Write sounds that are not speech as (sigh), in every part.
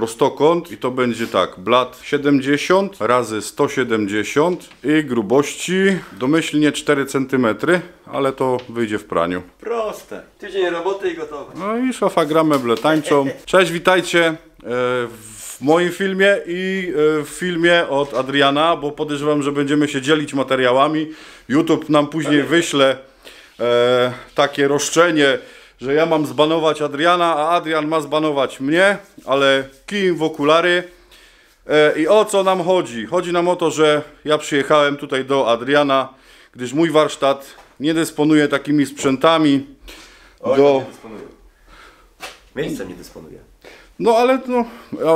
prostokąt i to będzie tak, blat 70 razy 170 i grubości domyślnie 4 cm, ale to wyjdzie w praniu. Proste. Tydzień roboty i gotowe. No i szafagra meble tańczą. (laughs) Cześć, witajcie e, w moim filmie i e, w filmie od Adriana, bo podejrzewam, że będziemy się dzielić materiałami. YouTube nam później wyśle e, takie roszczenie, że ja mam zbanować Adriana, a Adrian ma zbanować mnie, ale kij w okulary. E, I o co nam chodzi? Chodzi nam o to, że ja przyjechałem tutaj do Adriana, gdyż mój warsztat nie dysponuje takimi sprzętami. Oj, do... nie. Miejscem nie dysponuję. No ale no,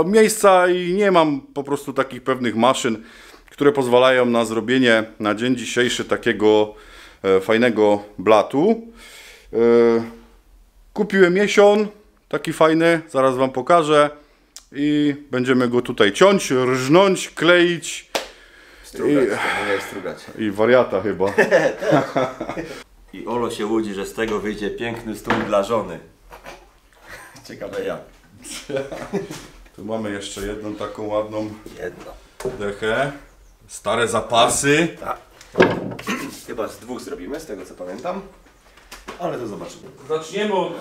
miejsca i nie mam po prostu takich pewnych maszyn, które pozwalają na zrobienie na dzień dzisiejszy takiego e, fajnego blatu. Kupiłem jesion, taki fajny, zaraz Wam pokażę i będziemy go tutaj ciąć, rżnąć, kleić Strugać, I... strugać. (laughs) i wariata chyba. (laughs) I Olo się łudzi, że z tego wyjdzie piękny stół dla żony. Ciekawe jak. Tu mamy jeszcze jedną taką ładną Jedno. dechę. Stare zapasy. Tak. Chyba z dwóch zrobimy, z tego co pamiętam. Ale to zobaczymy. Zaczniemy od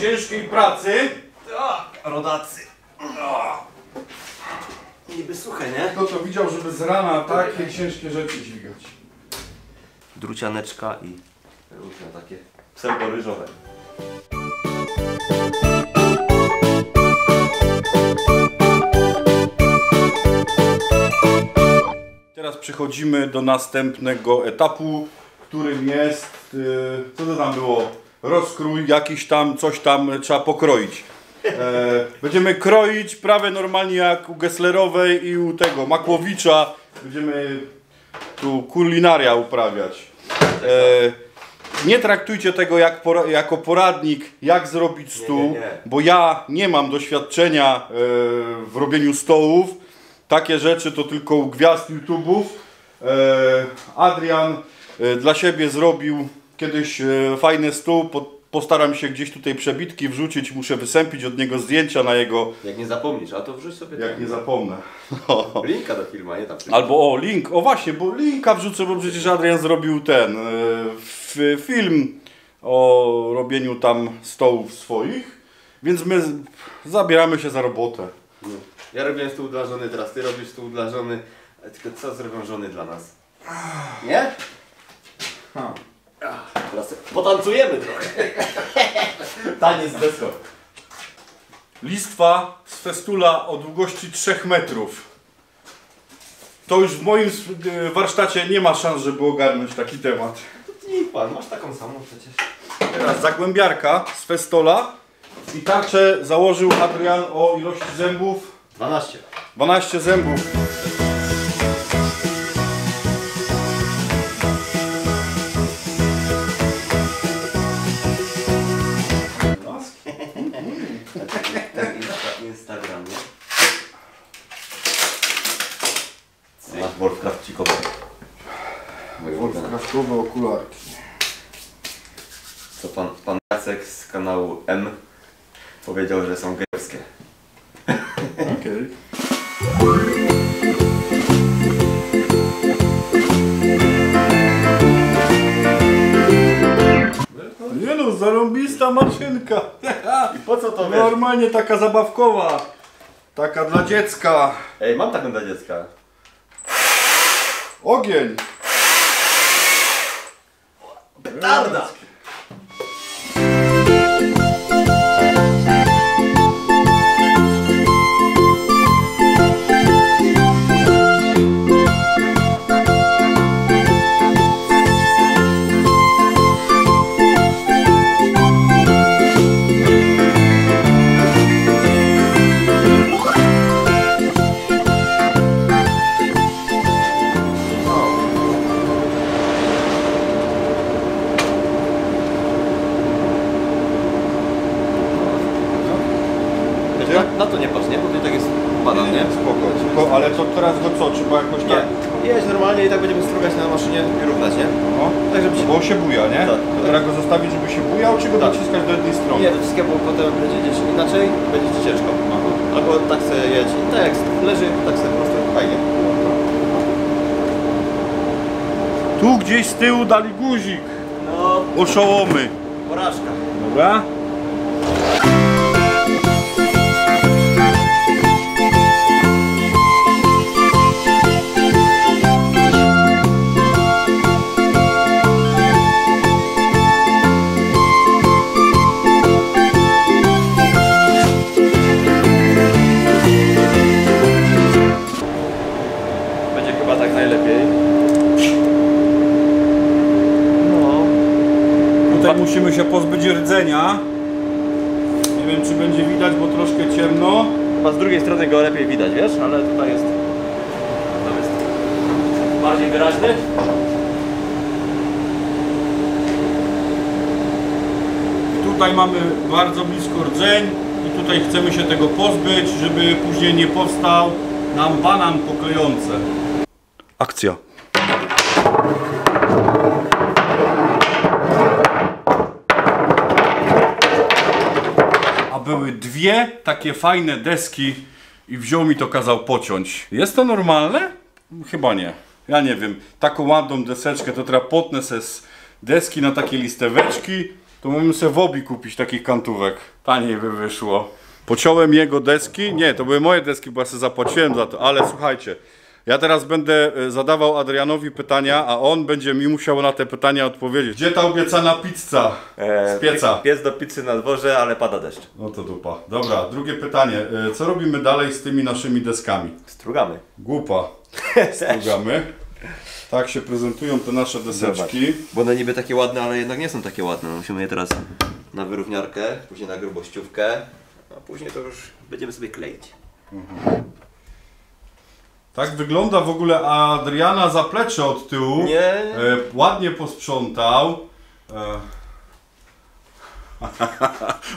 ciężkiej pracy. Tak, rodacy. Niby suche, nie? Kto to widział, żeby z rana takie ciężkie rzeczy dźwigać? Drucianeczka i różne takie pseudo-ryżowe. Teraz przechodzimy do następnego etapu, którym jest, yy, co to tam było? Rozkrój, jakiś tam, coś tam trzeba pokroić. E, będziemy kroić prawie normalnie jak u Gesslerowej i u tego Makłowicza. Będziemy tu kulinaria uprawiać. E, nie traktujcie tego jak pora, jako poradnik, jak zrobić stół, nie, nie. bo ja nie mam doświadczenia e, w robieniu stołów. Takie rzeczy to tylko u gwiazd YouTube'ów. E, Adrian dla siebie zrobił kiedyś e, fajny stół. Po, postaram się gdzieś tutaj przebitki wrzucić. Muszę wysępić od niego zdjęcia na jego, Jak nie zapomnisz, a to wrzuć sobie jak ten- nie zapomnę. No. (laughs) linka do filmu, nie tam. Albo o, link, o właśnie, bo linka wrzucę, bo przecież Adrian zrobił ten e, f, film o robieniu tam stołów swoich, więc my zabieramy się za robotę. No. Ja robiłem stół dla żony, teraz ty robisz stół dla żony. Tylko co zrobią żony dla nas? Nie? Ha. Teraz potancujemy trochę. (laughs) Taniec deską. Listwa z festula o długości 3 metrów. To już w moim e, warsztacie nie ma szans, żeby ogarnąć taki temat. Nie pan, masz taką samą przecież. Teraz zagłębiarka z festola i tarczę założył Adrian o ilości zębów 12. 12 zębów. Insta, Instagram, nie? Masz Wolfcraftcikowe. Wolfkraftowe okularki. Co pan, pan Jacek z kanału M powiedział, że są gejowskie. Zarąbista maszynka. (laughs) I po co to wiesz? Normalnie taka zabawkowa. Taka dla dziecka. Ej, mam taką dla dziecka. Ogień. Petarda! Dali guzik. No, Oszołomy. porażka. Dobra. Musimy się pozbyć rdzenia. Nie wiem, czy będzie widać, bo troszkę ciemno. Chyba z drugiej strony go lepiej widać, wiesz? Ale tutaj jest... Tam jest bardziej wyraźny. Tutaj mamy bardzo blisko rdzeń i tutaj chcemy się tego pozbyć, żeby później nie powstał nam banan poklejący. Akcja. Były dwie takie fajne deski i wziął mi to kazał pociąć. Jest to normalne? Chyba nie. Ja nie wiem. Taką ładną deseczkę to trzeba potnę se z deski na takie listeweczki. To możemy sobie w obi kupić takich kantówek. Taniej by wyszło. Pociąłem jego deski. Nie, to były moje deski, bo ja sobie zapłaciłem za to. Ale słuchajcie, ja teraz będę e, zadawał Adrianowi pytania, a on będzie mi musiał na te pytania odpowiedzieć. Gdzie ta obiecana pizza z pieca? Piec do pizzy na dworze, ale pada deszcz. No to dupa. Dobra, drugie pytanie. E, Co robimy dalej z tymi naszymi deskami? Strugamy. Głupa. (laughs) Strugamy. Tak się prezentują te nasze deseczki. Bo one niby takie ładne, ale jednak nie są takie ładne. Musimy je teraz na wyrówniarkę, później na grubościówkę, a później to już będziemy sobie kleić. Tak wygląda w ogóle Adriana zaplecze od tyłu. Nie. E, ładnie posprzątał. E.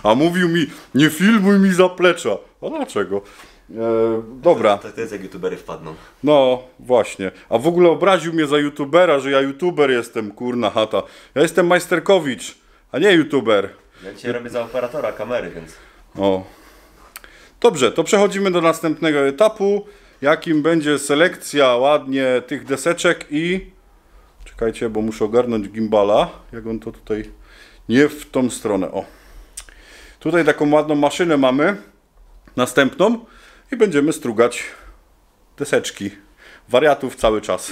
A mówił mi, nie filmuj mi zaplecza. A dlaczego? E, dobra, Tak to jest jak youtubery wpadną. no właśnie. A w ogóle obraził mnie za youtubera, że ja youtuber jestem, kurna chata. Ja jestem majsterkowicz, a nie youtuber. Ja dzisiaj robię za operatora kamery, więc... O. Dobrze, to przechodzimy do następnego etapu, jakim będzie selekcja ładnie tych deseczek i... Czekajcie, bo muszę ogarnąć gimbala, jak on to tutaj... Nie w tą stronę, o. Tutaj taką ładną maszynę mamy, następną i będziemy strugać deseczki. Wariatów cały czas.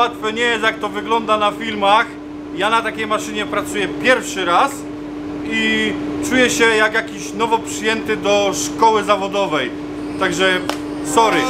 Łatwe nie jest jak to wygląda na filmach. Ja na takiej maszynie pracuję pierwszy raz i czuję się jak jakiś nowo przyjęty do szkoły zawodowej. Także sorry.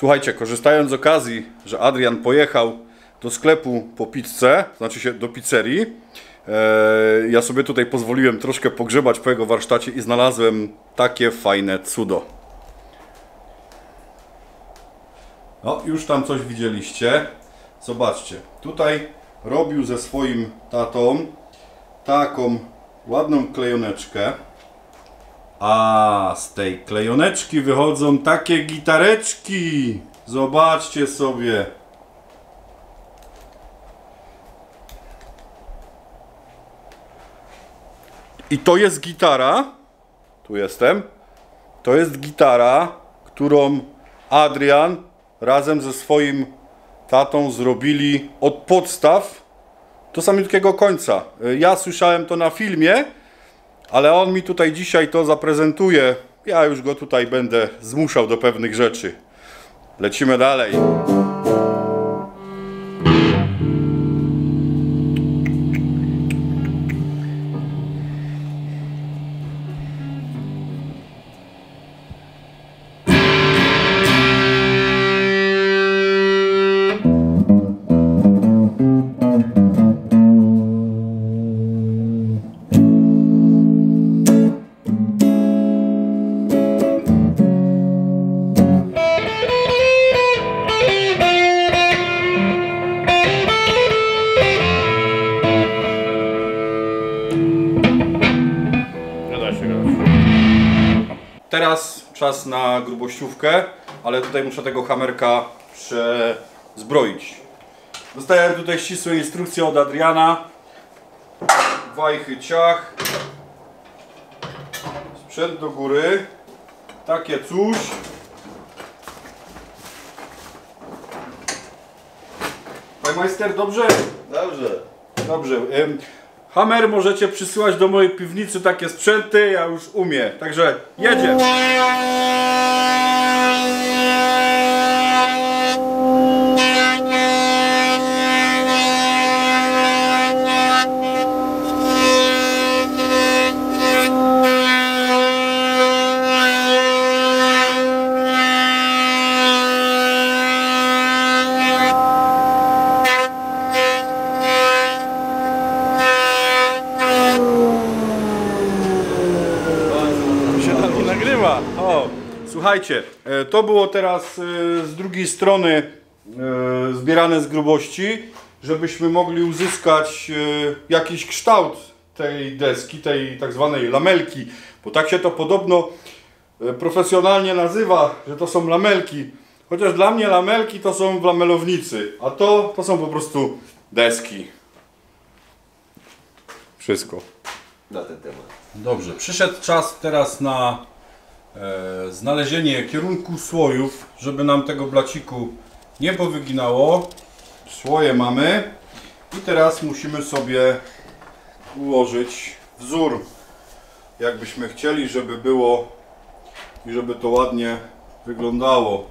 Słuchajcie, korzystając z okazji, że Adrian pojechał do sklepu po pizzę, znaczy się do pizzerii. E, Ja sobie tutaj pozwoliłem troszkę pogrzebać po jego warsztacie i znalazłem takie fajne cudo. No, już tam coś widzieliście. Zobaczcie, tutaj robił ze swoim tatą taką ładną klejoneczkę. A z tej klejoneczki wychodzą takie gitareczki. Zobaczcie sobie. I to jest gitara. Tu jestem. To jest gitara, którą Adrian razem ze swoim tatą zrobili od podstaw do samego końca. Ja słyszałem to na filmie, ale on mi tutaj dzisiaj to zaprezentuje. Ja już go tutaj będę zmuszał do pewnych rzeczy. Lecimy dalej. Czas na grubościówkę, ale tutaj muszę tego hamerka przezbroić. Dostałem tutaj ścisłe instrukcje od Adriana. Wajchy ciach. Sprzęt do góry. Takie coś. Panie majster, dobrze? Dobrze. Dobrze. Hammer możecie przysyłać do mojej piwnicy takie sprzęty, ja już umiem. Także jedzie. Słuchajcie, e, to było teraz e, z drugiej strony e, zbierane z grubości, żebyśmy mogli uzyskać jakiś kształt tej deski, tej tak zwanej lamelki, bo tak się to podobno profesjonalnie nazywa, że to są lamelki. Chociaż dla mnie lamelki to są w lamelownicy, a to, to są po prostu deski. Wszystko. Na ten temat. Dobrze, przyszedł czas teraz na znalezienie kierunku słojów, żeby nam tego blaciku nie powyginało. Słoje mamy i teraz musimy sobie ułożyć wzór, jakbyśmy chcieli, żeby było i żeby to ładnie wyglądało.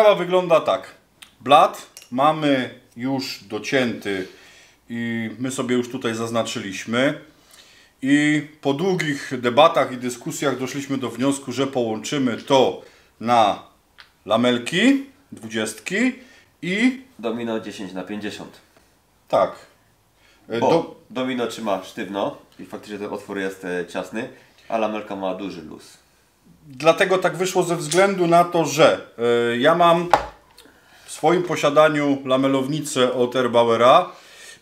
Sprawa wygląda tak. Blat mamy już docięty i my sobie już tutaj zaznaczyliśmy. I po długich debatach i dyskusjach doszliśmy do wniosku, że połączymy to na lamelki, dwudziestki i Domino 10 na 50. tak. E, Bo Do, domino trzyma sztywno i faktycznie ten otwór jest e, ciasny, a lamelka ma duży luz. Dlatego tak wyszło ze względu na to, że y, ja mam w swoim posiadaniu lamelownicę od Erbauera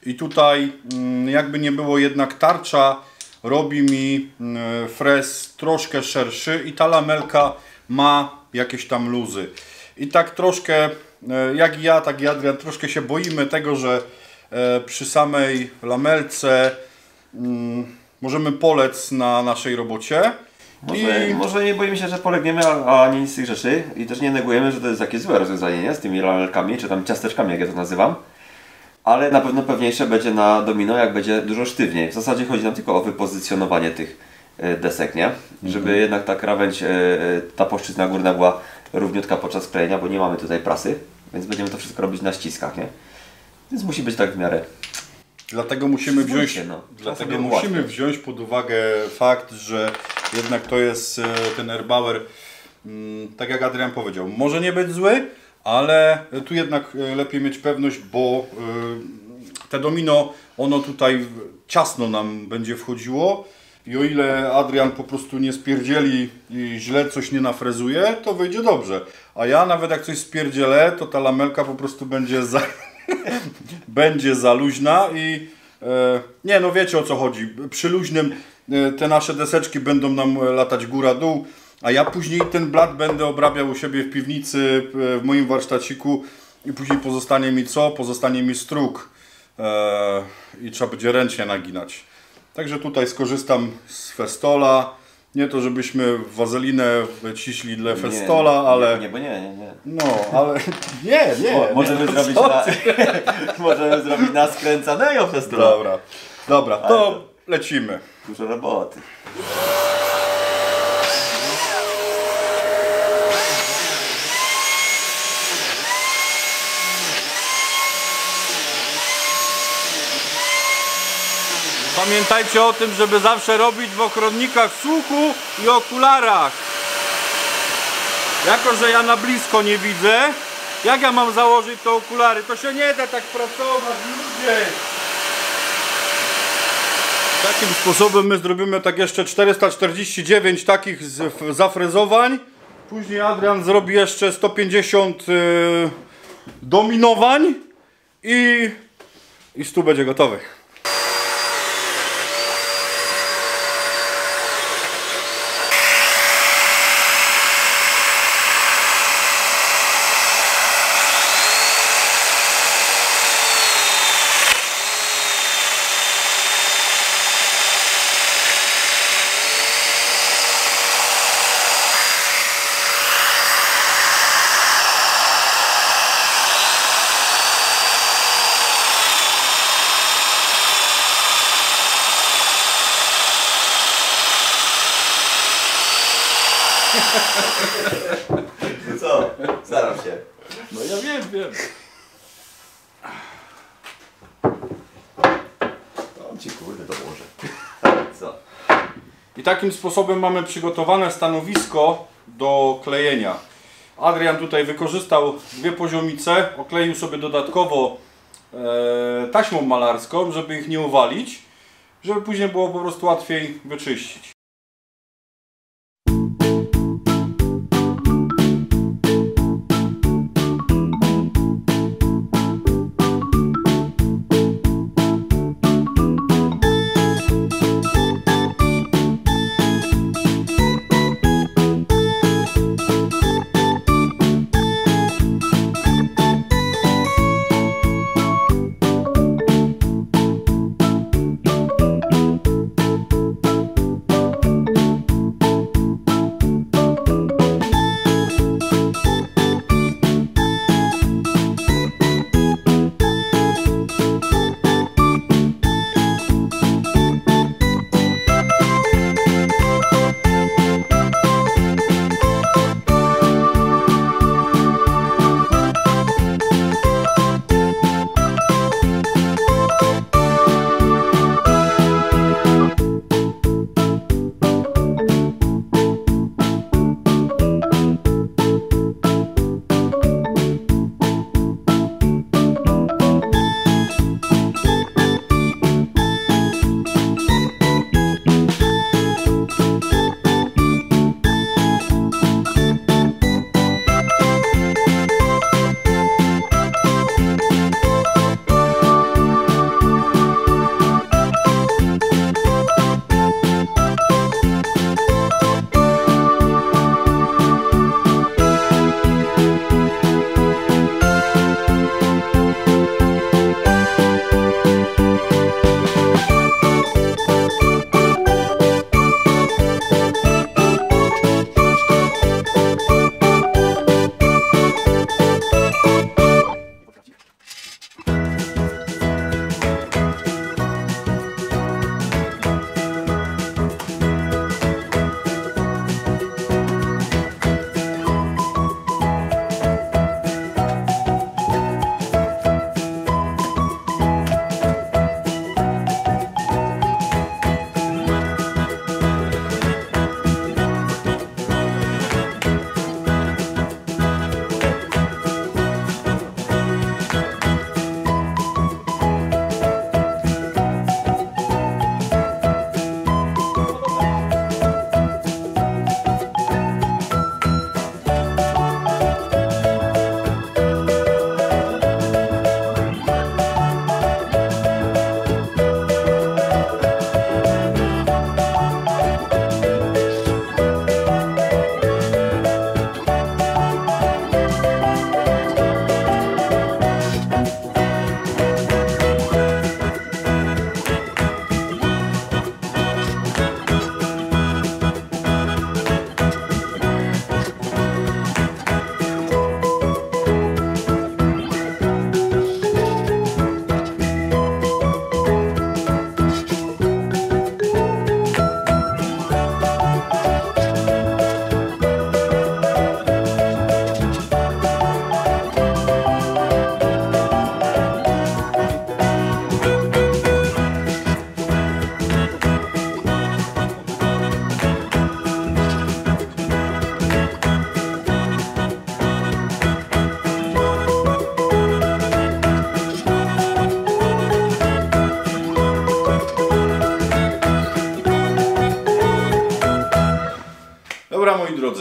i tutaj mm, jakby nie było jednak tarcza robi mi mm, frez troszkę szerszy i ta lamelka ma jakieś tam luzy. I tak troszkę, y, jak i ja, tak i Adrian, troszkę się boimy tego, że e, przy samej lamelce mm, możemy polec na naszej robocie. Może, może nie boimy się, że polegniemy, a, a nie nic z tych rzeczy i też nie negujemy, że to jest takie złe rozwiązanie, nie? Z tymi lamelkami, czy tam ciasteczkami, jak ja to nazywam. Ale na pewno pewniejsze będzie na domino, jak będzie dużo sztywniej. W zasadzie chodzi nam tylko o wypozycjonowanie tych e, desek, nie? Żeby jednak ta krawędź, e, e, ta płaszczyzna górna była równiutka podczas klejenia, bo nie mamy tutaj prasy, więc będziemy to wszystko robić na ściskach, nie? Więc musi być tak w miarę. Dlatego musimy wziąć, no. dlatego sobie musimy wziąć pod uwagę fakt, że jednak to jest e, ten Erbauer, mm, tak jak Adrian powiedział, może nie być zły, ale tu jednak e, lepiej mieć pewność, bo e, te domino, ono tutaj ciasno nam będzie wchodziło i o ile Adrian po prostu nie spierdzieli i źle coś nie nafrezuje, to wyjdzie dobrze. A ja nawet jak coś spierdzielę, to ta lamelka po prostu będzie za, (laughs) będzie za luźna i e, nie no wiecie o co chodzi. Przy luźnym e, te nasze deseczki będą nam e, latać góra-dół, a ja później ten blat będę obrabiał u siebie w piwnicy, e, w moim warsztaciku i później pozostanie mi co? Pozostanie mi struk e, i trzeba będzie ręcznie naginać. Także tutaj skorzystam z festola. Nie to, żebyśmy wazelinę ciśli dla festola, nie, ale... Nie, bo nie, nie, nie. No, ale... Nie, nie. Mo- możemy, nie, zrobić na, (laughs) możemy zrobić na skręcanego to. Dobra, dobra, Ale to lecimy. Dużo roboty. Pamiętajcie o tym, żeby zawsze robić w ochronnikach słuchu i okularach. Jako, że ja na blisko nie widzę, jak ja mam założyć te okulary? To się nie da tak pracować, ludzie. Takim sposobem my zrobimy tak jeszcze 449 takich z- zafrezowań. Później Adrian zrobi jeszcze 150 y, dominowań i, i 100 będzie gotowych. Co? Staram się. No ja wiem, wiem. To ci kurde dołożę. Co? I takim sposobem mamy przygotowane stanowisko do klejenia. Adrian tutaj wykorzystał dwie poziomice, okleił sobie dodatkowo e, taśmą malarską, żeby ich nie uwalić, żeby później było po prostu łatwiej wyczyścić.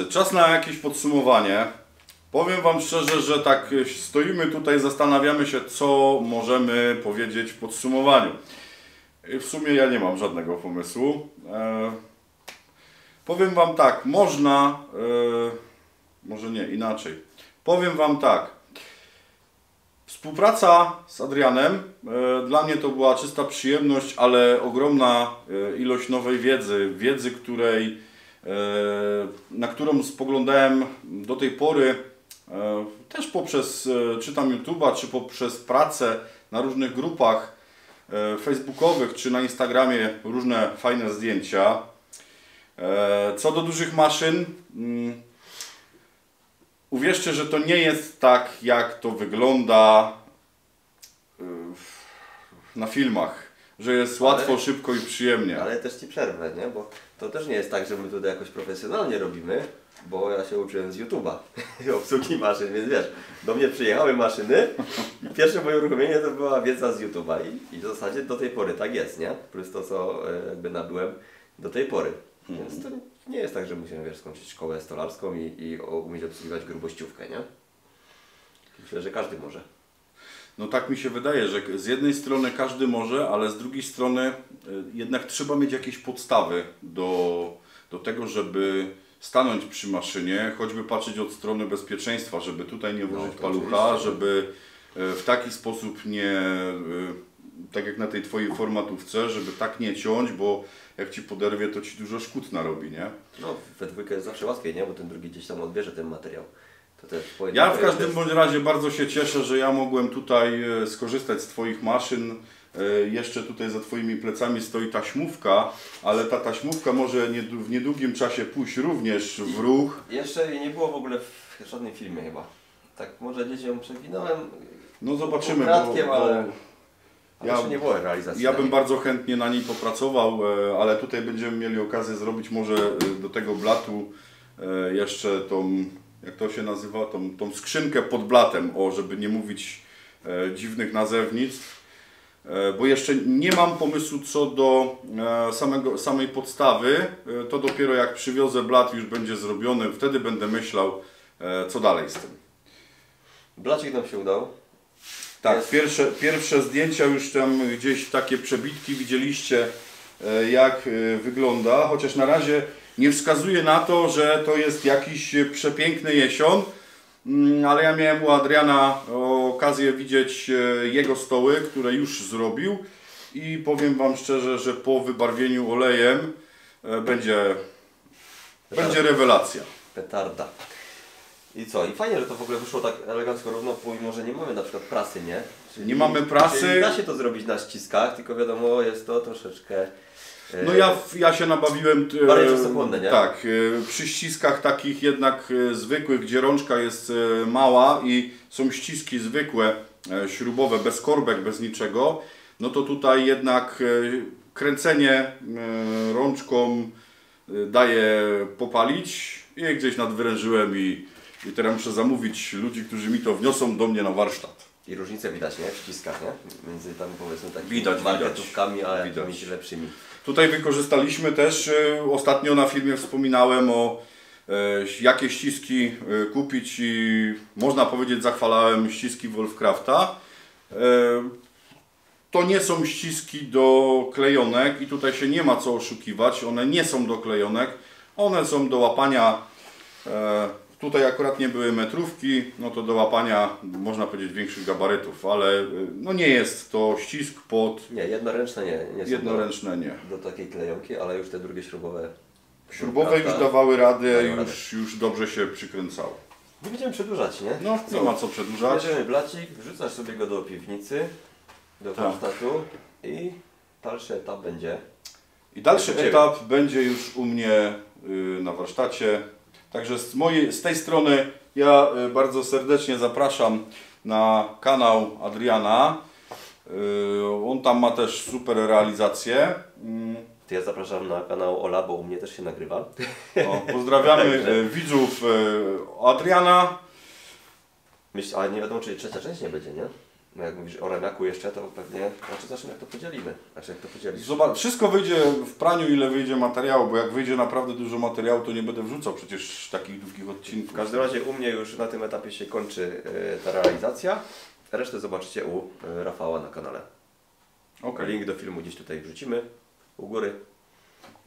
Czas na jakieś podsumowanie. Powiem Wam szczerze, że tak stoimy tutaj, zastanawiamy się, co możemy powiedzieć w podsumowaniu. W sumie ja nie mam żadnego pomysłu. E, powiem Wam tak, można, e, może nie, inaczej. Powiem Wam tak. Współpraca z Adrianem e, dla mnie to była czysta przyjemność, ale ogromna e, ilość nowej wiedzy, wiedzy, której, na którą spoglądałem do tej pory e, też poprzez e, czy tam YouTube'a, czy poprzez pracę na różnych grupach e, facebookowych, czy na Instagramie różne fajne zdjęcia. E, Co do dużych maszyn, mm, Uwierzcie, że to nie jest tak, jak to wygląda na filmach. Że jest Ale- łatwo, szybko i przyjemnie. Ale też Ci przerwę, nie? Bo to też nie jest tak, że my tutaj jakoś profesjonalnie robimy, bo ja się uczyłem z YouTube'a (laughs) obsługi maszyn, więc wiesz, do mnie przyjechały maszyny i pierwsze moje uruchomienie to była wiedza z YouTube'a i, i w zasadzie do tej pory tak jest, nie? Plus to, co e, jakby nabyłem do tej pory. Więc to nie jest tak, że musimy, wiesz, skończyć szkołę stolarską i, i umieć obsługiwać grubościówkę, nie? Myślę, że każdy może. No tak mi się wydaje, że z jednej strony każdy może, ale z drugiej strony y, jednak trzeba mieć jakieś podstawy do, do tego, żeby stanąć przy maszynie, choćby patrzeć od strony bezpieczeństwa, żeby tutaj nie włożyć to palucha, żeby y, w taki sposób nie, y, tak jak na tej Twojej formatówce, żeby tak nie ciąć, bo jak Ci poderwie, to Ci dużo szkód narobi, nie? No, we dwójkę jest zawsze łatwiej, nie? Bo ten drugi gdzieś tam odbierze ten materiał. To też Ja w każdym bądź razie bardzo się cieszę, że ja mogłem tutaj e, skorzystać z Twoich maszyn. E, Jeszcze tutaj za Twoimi plecami stoi taśmówka, ale ta taśmówka może w niedługim czasie pójść również w ruch. Jeszcze jej nie było w ogóle w żadnym filmie chyba. Tak może dzieciom przewinąłem. No zobaczymy, bo, Ukradkiem, bo ale- Ale Ja- nie było realizacji. ja bym bardzo chętnie na niej popracował, e, ale tutaj będziemy mieli okazję zrobić może do tego blatu jeszcze tą, jak to się nazywa, tą, tą skrzynkę pod blatem, o, żeby nie mówić e, dziwnych nazewnictw. E, Bo jeszcze nie mam pomysłu co do e, samego, samej podstawy. E, To dopiero jak przywiozę blat już będzie zrobiony, wtedy będę myślał co dalej z tym. Blacik nam się udał. Tak, Jest. pierwsze, pierwsze zdjęcia już tam gdzieś takie przebitki widzieliście jak wygląda, chociaż na razie nie wskazuje na to, że to jest jakiś przepiękny jesion, Mm, ale ja miałem u Adriana okazję widzieć e, jego stoły, które już zrobił i powiem Wam szczerze, że po wybarwieniu olejem e, będzie, będzie rewelacja. Petarda. I co? I fajnie, że to w ogóle wyszło tak elegancko równo, pomimo że nie mamy na przykład prasy, nie? Czyli, Nie mamy prasy. Czyli da się to zrobić na ściskach, tylko wiadomo, jest to troszeczkę... No ja, ja się nabawiłem. e, Bardziej czasochłonne, nie? Tak, e, przy ściskach takich jednak e, zwykłych, gdzie rączka jest e, mała i są ściski zwykłe, e, śrubowe, bez korbek, bez niczego, no to tutaj jednak e, kręcenie e, rączką e, daje popalić i gdzieś nadwyrężyłem i, i teraz muszę zamówić ludzi, którzy mi to wniosą do mnie na warsztat. I różnicę widać, nie? W ściskach, nie? Między tam powiedzmy takimi Widać, marketówkami, a widać. jakimiś lepszymi. Tutaj wykorzystaliśmy też, e, ostatnio na filmie wspominałem o e, jakie ściski e, kupić i można powiedzieć zachwalałem ściski Wolfcrafta. To nie są ściski do klejonek i tutaj się nie ma co oszukiwać, one nie są do klejonek, one są do łapania, tutaj akurat nie były metrówki, no to do łapania można powiedzieć większych gabarytów, ale e, no nie jest to ścisk pod Nie, jednoręczne nie. nie jednoręczne nie. Do, do takiej klejonki, ale już te drugie śrubowe. Śrubowe już dawały radę, już, już dobrze się przykręcały. Nie będziemy przedłużać, nie? No, nie ma co przedłużać. Bierzemy blacik, wrzucasz sobie go do piwnicy, do Tak. warsztatu i dalszy etap będzie. I dalszy etap będzie już u mnie y, na warsztacie. Także z, mojej, z tej strony ja y, bardzo serdecznie zapraszam na kanał Adriana. Y, On tam ma też super realizację. Mm, ja zapraszam na kanał Ola, bo u mnie też się nagrywa. O, pozdrawiamy (laughs) y, widzów Adriana. Myśl, ale nie wiadomo, czy trzecia część nie będzie, nie? No jak mówisz o remiaku jeszcze, to pewnie, znaczy zobaczymy jak to podzielimy. Znaczy jak to podzielisz. Zobacz, wszystko wyjdzie w praniu, ile wyjdzie materiału, bo jak wyjdzie naprawdę dużo materiału, to nie będę wrzucał przecież takich długich odcinków. W każdym razie u mnie już na tym etapie się kończy e, ta realizacja. Resztę zobaczycie u e, Rafała na kanale. Okej. Link do filmu gdzieś tutaj wrzucimy, u góry.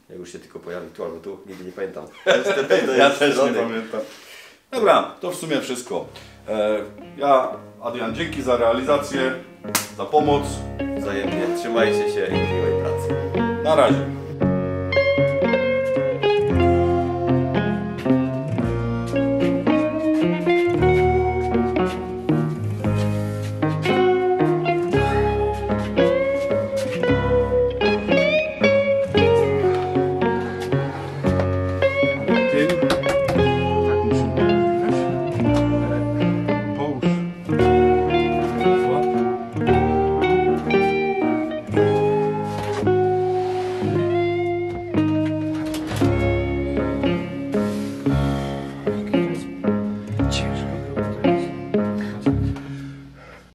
Jak już się tylko pojawi tu albo tu, nigdy nie pamiętam. (laughs) Ja też nie pamiętam. Dobra, to w sumie wszystko. E, ja, Adrian, dzięki za realizację, za pomoc. Wzajemnie trzymajcie się i miłej pracy. Na razie.